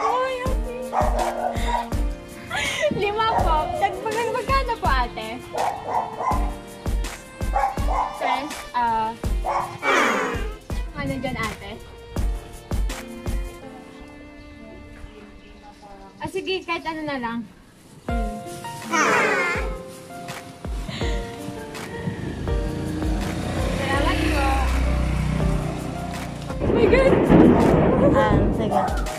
Uy, Lima po. Dagbagang magkano po ate? Friends, ah... Uh, ano dyan ate? Ah, sige, kahit ano na lang. 按这个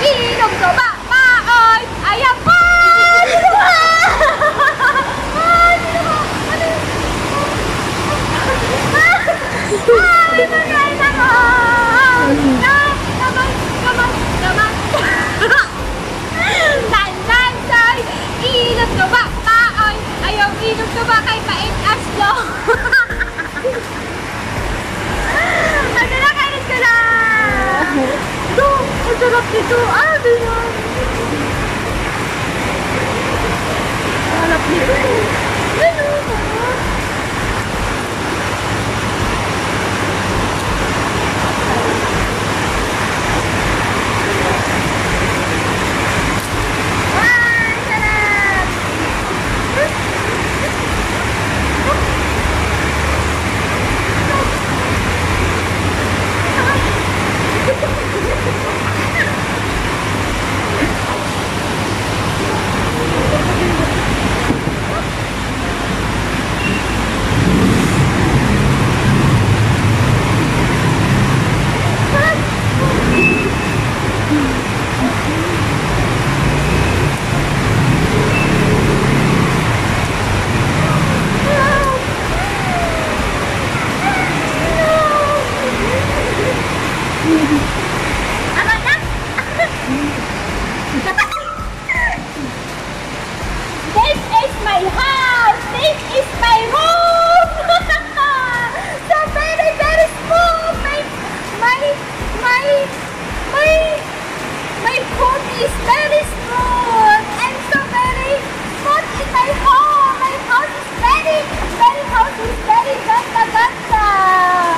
Đi đồng số bạn ba ơi I am fun Hi, my guys, I'm on. Iinom ka ba? Kaon! Ayaw, iinom ka ba kay Pait Aslo? ano na, kainis ka na! Ito, ang sarap nito. Ah, diyan! Ang sarap nito. my house. This is my room. so very, very small. My, my, my, my, my room is very small. I'm so very small in my home. My house is very, very house is very gata gata.